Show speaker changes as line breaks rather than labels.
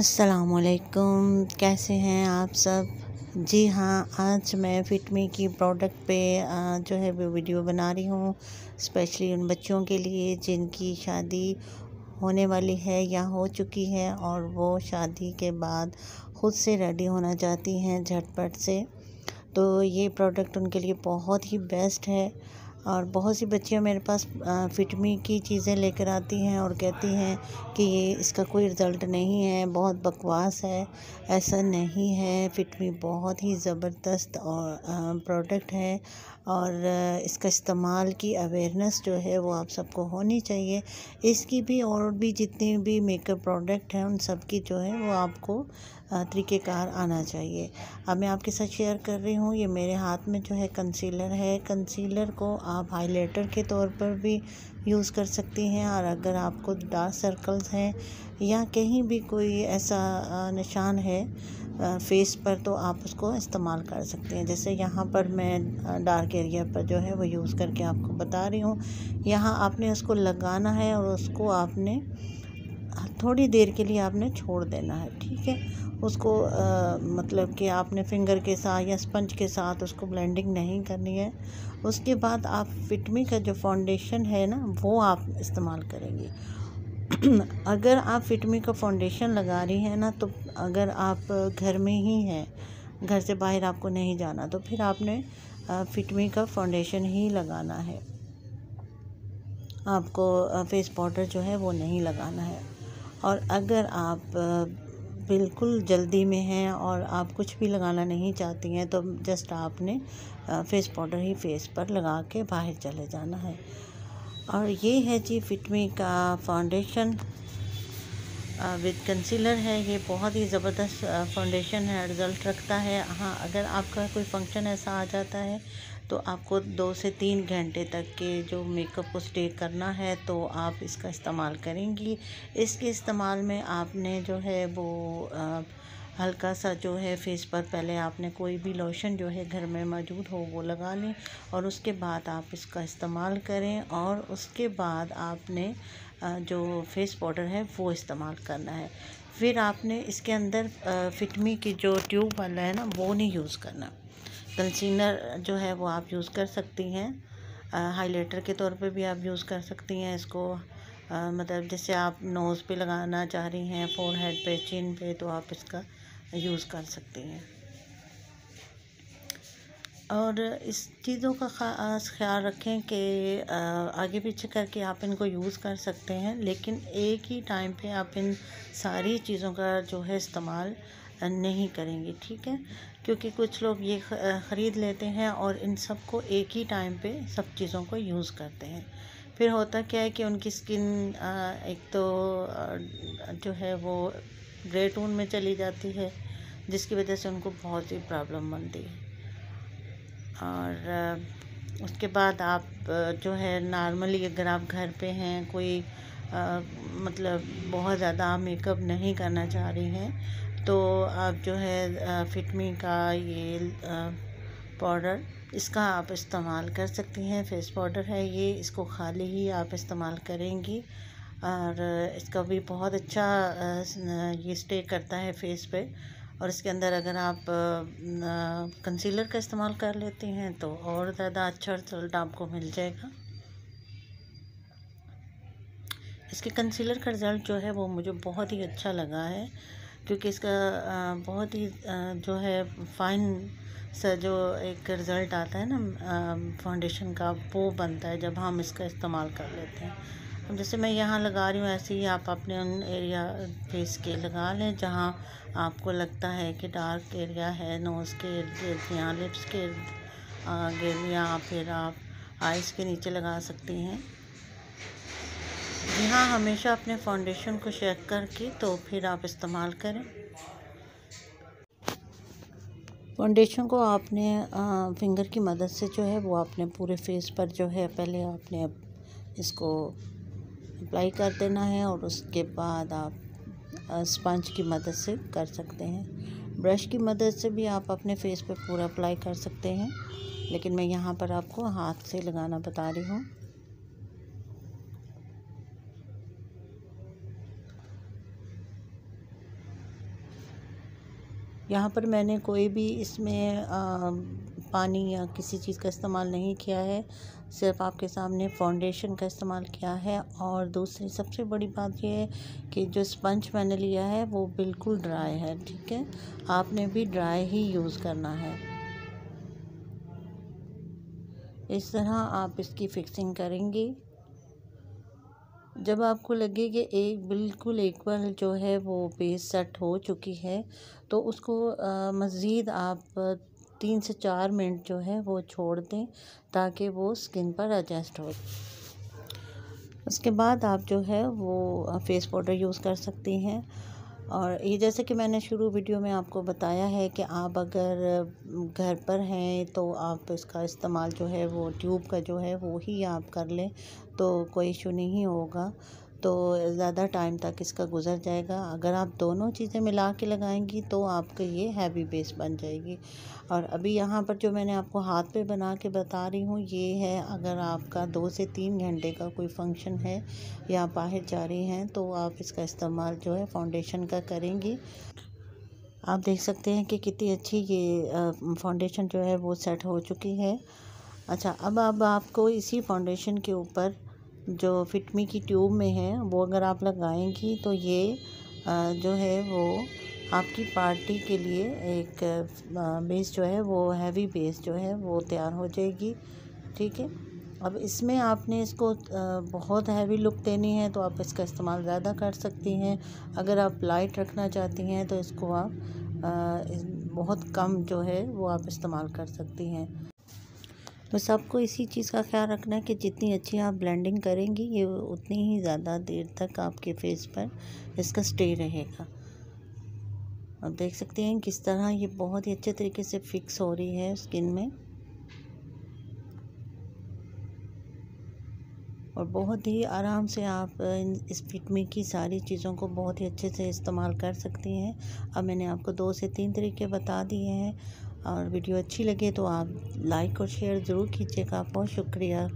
असलकुम कैसे हैं आप सब? जी हाँ आज मैं फिटमी की प्रोडक्ट पे जो है वो वीडियो बना रही हूँ स्पेशली उन बच्चों के लिए जिनकी शादी होने वाली है या हो चुकी है और वो शादी के बाद ख़ुद से रेडी होना चाहती हैं झटपट से। तो ये प्रोडक्ट उनके लिए बहुत ही बेस्ट है। और बहुत सी बच्चियाँ मेरे पास फिटमी की चीज़ें लेकर आती हैं और कहती हैं कि ये इसका कोई रिज़ल्ट नहीं है, बहुत बकवास है, ऐसा नहीं है, फिटमी बहुत ही ज़बरदस्त और प्रोडक्ट है। और इसका इस्तेमाल की अवेयरनेस जो है वो आप सबको होनी चाहिए। इसकी भी और भी जितनी भी मेकअप प्रोडक्ट हैं, उन सब की जो है वो आपको तरीक़ेकार आना चाहिए। अब मैं आपके साथ शेयर कर रही हूँ, ये मेरे हाथ में जो है कंसीलर है। कंसीलर को आप हाइलाइटर के तौर पर भी यूज़ कर सकती हैं और अगर आपको डार्क सर्कल्स हैं या कहीं भी कोई ऐसा निशान है फेस पर तो आप उसको इस्तेमाल कर सकते हैं। जैसे यहाँ पर मैं डार्क एरिया पर जो है वो यूज़ करके आपको बता रही हूँ। यहाँ आपने उसको लगाना है और उसको आपने थोड़ी देर के लिए आपने छोड़ देना है ठीक है? उसको आ, मतलब कि आपने फिंगर के साथ या स्पंज के साथ उसको ब्लेंडिंग नहीं करनी है। उसके बाद आप फिटमी का जो फाउंडेशन है ना वो आप इस्तेमाल करेंगे। अगर आप फिटमी का फाउंडेशन लगा रही हैं ना तो अगर आप घर में ही हैं, घर से बाहर आपको नहीं जाना तो फिर आपने फिटमी का फाउंडेशन ही लगाना है। आपको फेस पाउडर जो है वो नहीं लगाना है। और अगर आप बिल्कुल जल्दी में हैं और आप कुछ भी लगाना नहीं चाहती हैं तो जस्ट आपने फेस पाउडर ही फेस पर लगा के बाहर चले जाना है। और ये है जी फिटमी का फाउंडेशन विद कंसीलर है ये बहुत ही ज़बरदस्त फाउंडेशन है रिज़ल्ट रखता है। हाँ अगर आपका कोई फ़ंक्शन ऐसा आ जाता है तो आपको दो से तीन घंटे तक के जो मेकअप को स्टे करना है तो आप इसका इस्तेमाल करेंगी। इसके इस्तेमाल में आपने जो है वो आ, हल्का सा जो है फेस पर पहले आपने कोई भी लोशन जो है घर में मौजूद हो वो लगा लें और उसके बाद आप इसका इस्तेमाल करें और उसके बाद आपने जो फेस पाउडर है वो इस्तेमाल करना है। फिर आपने इसके अंदर फिटमी की जो ट्यूब वाला है ना वो नहीं यूज़ करना। कंसीनर जो है वो आप यूज़ कर सकती हैं। हाइलाइटर के तौर पे भी आप यूज़ कर सकती हैं इसको। आ, मतलब जैसे आप नोज़ पे लगाना चाह रही हैं फोर हेड पे चिन पे तो आप इसका यूज़ कर सकते हैं। और इस चीज़ों का ख़ास ख्याल रखें कि आगे पीछे करके आप इनको यूज़ कर सकते हैं, लेकिन एक ही टाइम पे आप इन सारी चीज़ों का जो है इस्तेमाल नहीं करेंगे, ठीक है? क्योंकि कुछ लोग ये ख़रीद लेते हैं और इन सबको एक ही टाइम पे सब चीज़ों को यूज़ करते हैं। फिर होता क्या है कि उनकी स्किन एक तो जो है वो ग्रे टोन में चली जाती है जिसकी वजह से उनको बहुत ही प्रॉब्लम बनती है। और उसके बाद आप जो है नॉर्मली अगर आप घर पे हैं कोई आ, मतलब बहुत ज़्यादा मेकअप नहीं करना चाह रही हैं तो आप जो है फिटमी का ये पाउडर इसका आप इस्तेमाल कर सकती हैं। फेस पाउडर है ये इसको खाली ही आप इस्तेमाल करेंगी। और इसका भी बहुत अच्छा ये स्टे करता है फेस पे। और इसके अंदर अगर आप कंसीलर का इस्तेमाल कर लेते हैं तो और ज़्यादा अच्छा रिज़ल्ट आपको मिल जाएगा। इसके कंसीलर का रिज़ल्ट जो है, वो मुझे बहुत ही अच्छा लगा है, क्योंकि इसका बहुत ही जो है फाइन सा जो एक रिज़ल्ट आता है ना फाउंडेशन का, वो बनता है जब हम इसका इस्तेमाल कर लेते हैं। जैसे मैं यहाँ लगा रही हूँ, ऐसे ही आप अपने उन एरिया फेस के लगा लें, जहाँ आपको लगता है कि डार्क एरिया है नोज़ के इर्द गिर्द या लिप्स के गिर्द या फिर आप आइज़ के नीचे लगा सकती हैं। जी हाँ हमेशा अपने फाउंडेशन को चेक करके तो फिर आप इस्तेमाल करें। फाउंडेशन को आपने फिंगर की मदद से जो है वो आपने पूरे फेस पर जो है पहले आपने इसको अप्लाई कर देना है और उसके बाद आप स्पंज की मदद से कर सकते हैं। ब्रश की मदद से भी आप अपने फेस पे पूरा अप्लाई कर सकते हैं, लेकिन मैं यहाँ पर आपको हाथ से लगाना बता रही हूँ। यहाँ पर मैंने कोई भी इसमें पानी या किसी चीज़ का इस्तेमाल नहीं किया है, सिर्फ़ आपके सामने फाउंडेशन का इस्तेमाल किया है। और दूसरी सबसे बड़ी बात यह है कि जो स्पंज मैंने लिया है, वो बिल्कुल ड्राई है, ठीक है? आपने भी ड्राई ही यूज़ करना है। इस तरह आप इसकी फिक्सिंग करेंगे। जब आपको लगे कि एक बिल्कुल इक्वल जो है वो बेस सेट हो चुकी है तो उसको मज़ीद आप तीन से चार मिनट जो है वो छोड़ दें ताकि वो स्किन पर एडजस्ट हो उसके बाद आप जो है वो फेस पाउडर यूज़ कर सकती हैं। और ये जैसे कि मैंने शुरू वीडियो में आपको बताया है कि आप अगर घर पर हैं तो आप इसका इस्तेमाल जो है वो ट्यूब का जो है वो ही आप कर लें तो कोई इशू नहीं होगा। तो ज़्यादा टाइम तक इसका गुज़र जाएगा। अगर आप दोनों चीज़ें मिला के लगाएँगी तो आपका ये हैवी बेस बन जाएगी। और अभी यहाँ पर जो मैंने आपको हाथ पे बना के बता रही हूँ, ये है अगर आपका दो से तीन घंटे का कोई फ़ंक्शन है या बाहर जा रही हैं तो आप इसका इस्तेमाल जो है फाउंडेशन का करेंगी। आप देख सकते हैं कि कितनी अच्छी ये फाउंडेशन जो है वो सेट हो चुकी है। अच्छा अब अब आपको इसी फाउंडेशन के ऊपर जो फिटमी की ट्यूब में है, वो अगर आप लगाएँगी तो ये जो है वो आपकी पार्टी के लिए एक बेस जो है वो हैवी बेस जो है वो तैयार हो जाएगी, ठीक है? अब इसमें आपने इसको बहुत हैवी लुक देनी है तो आप इसका इस्तेमाल ज़्यादा कर सकती हैं। अगर आप लाइट रखना चाहती हैं तो इसको आप बहुत कम जो है वो आप इस्तेमाल कर सकती हैं। बस आपको इसी चीज़ का ख्याल रखना है कि जितनी अच्छी आप ब्लेंडिंग करेंगी, ये उतनी ही ज़्यादा देर तक आपके फेस पर इसका स्टे रहेगा। आप देख सकते हैं किस तरह ये बहुत ही अच्छे तरीके से फिक्स हो रही है स्किन में। और बहुत ही आराम से आप इस फिटमी की सारी चीज़ों को बहुत ही अच्छे से इस्तेमाल कर सकती हैं। अब मैंने आपको दो से तीन तरीके बता दिए हैं। और वीडियो अच्छी लगे तो आप लाइक और शेयर ज़रूर कीजिएगा। बहुत शुक्रिया।